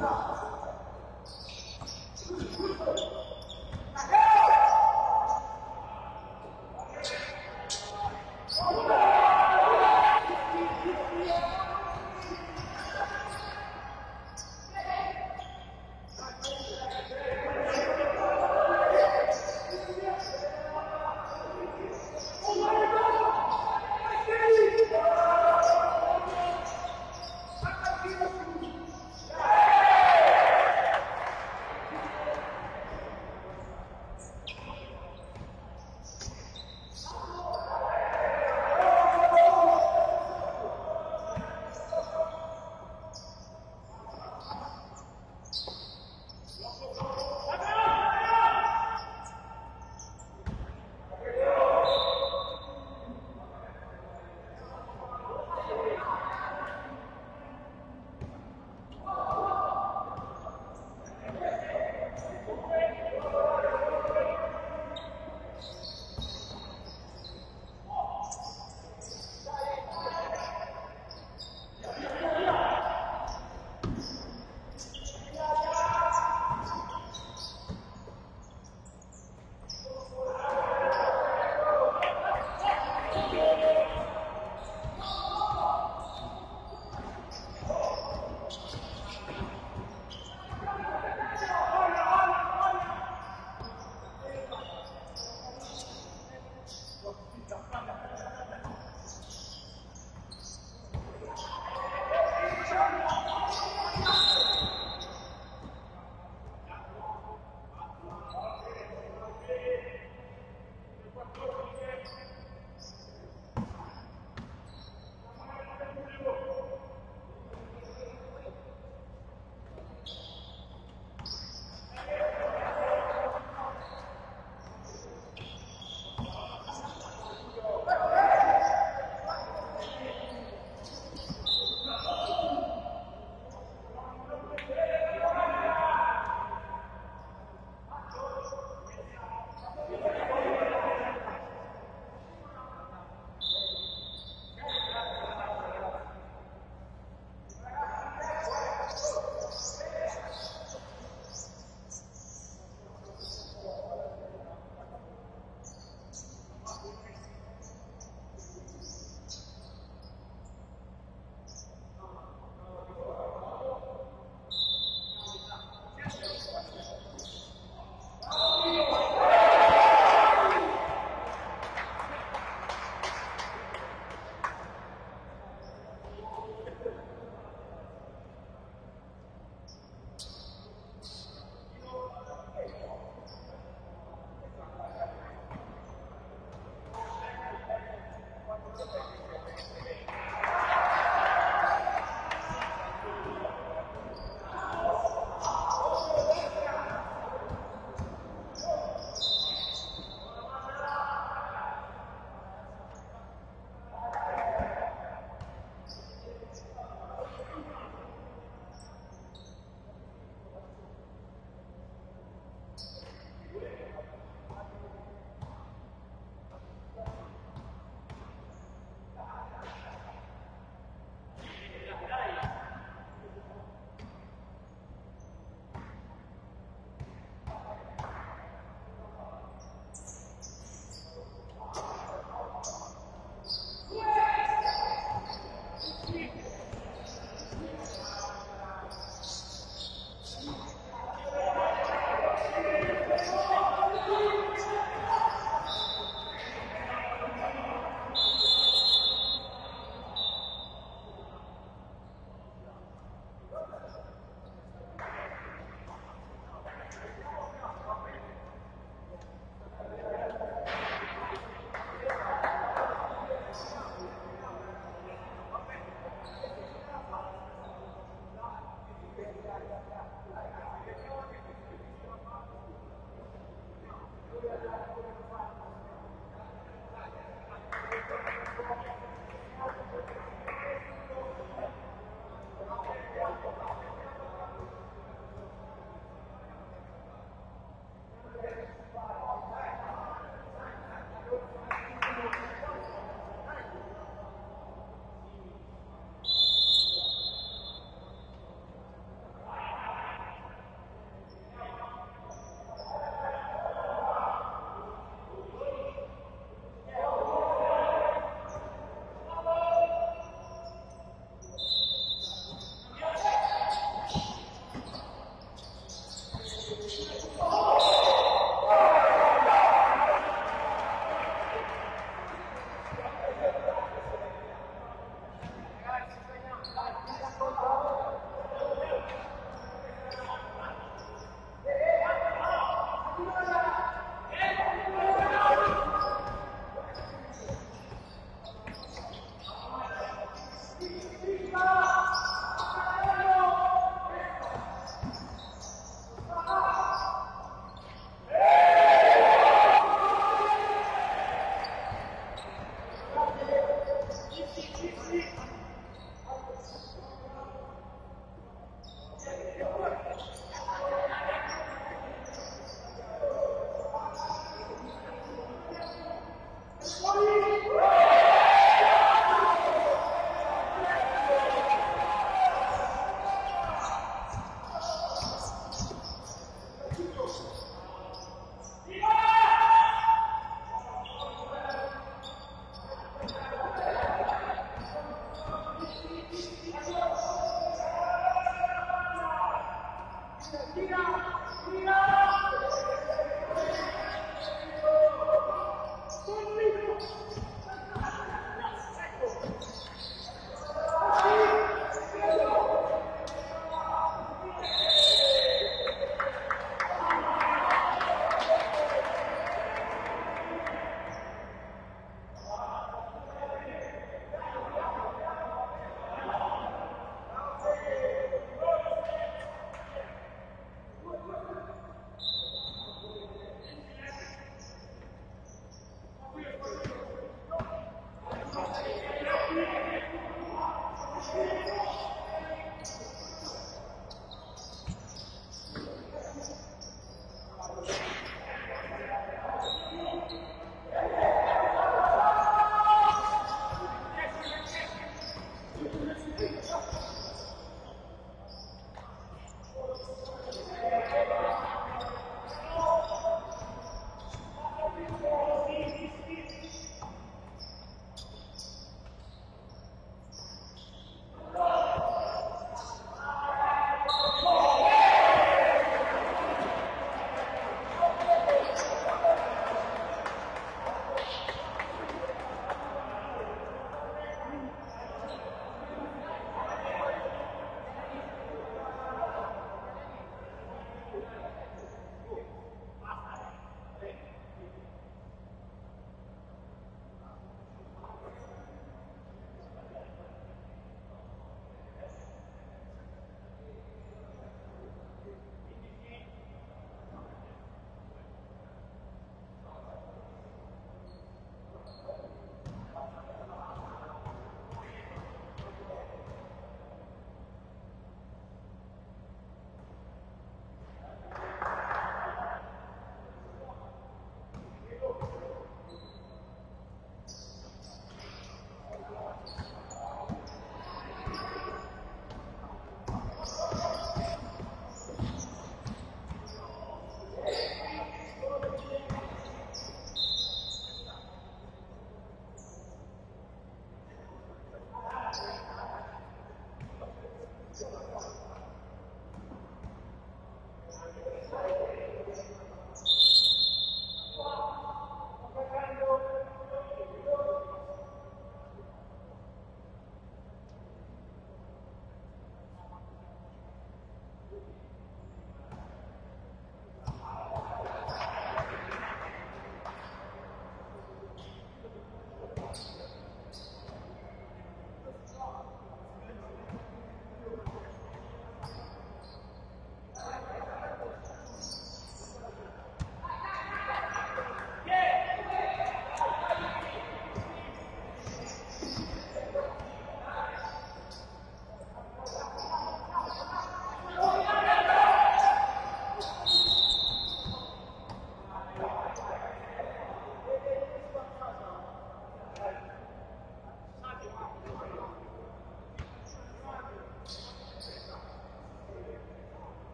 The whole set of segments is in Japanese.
God.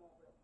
Gracias.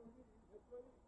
employee, employee